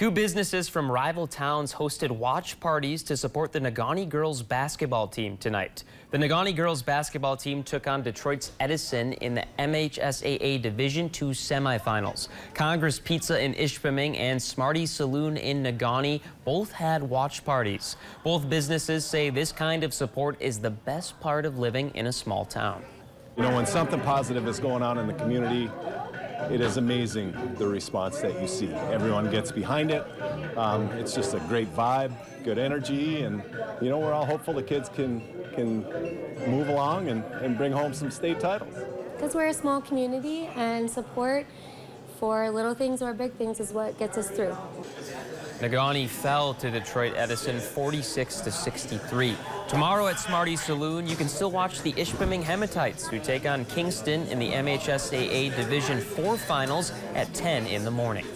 Two businesses from rival towns hosted watch parties to support the Negaunee girls basketball team tonight. The Negaunee girls basketball team took on Detroit's Edison in the MHSAA Division II semifinals. Congress Pizza in Ishpeming and Smarty's Saloon in Negaunee both had watch parties. Both businesses say this kind of support is the best part of living in a small town. You know, when something positive is going on in the community, it is amazing the response that you see. Everyone gets behind it. Um, it's just a great vibe, good energy, and you know we're all hopeful the kids can can move along and, and bring home some state titles. Because we're a small community and support for little things or big things is what gets us through. Negaunee fell to Detroit Edison 46 to 63. Tomorrow at Smarty's Saloon, you can still watch the Ishpeming Hematites, who take on Kingston in the MHSAA Division 4 finals at 10 in the morning.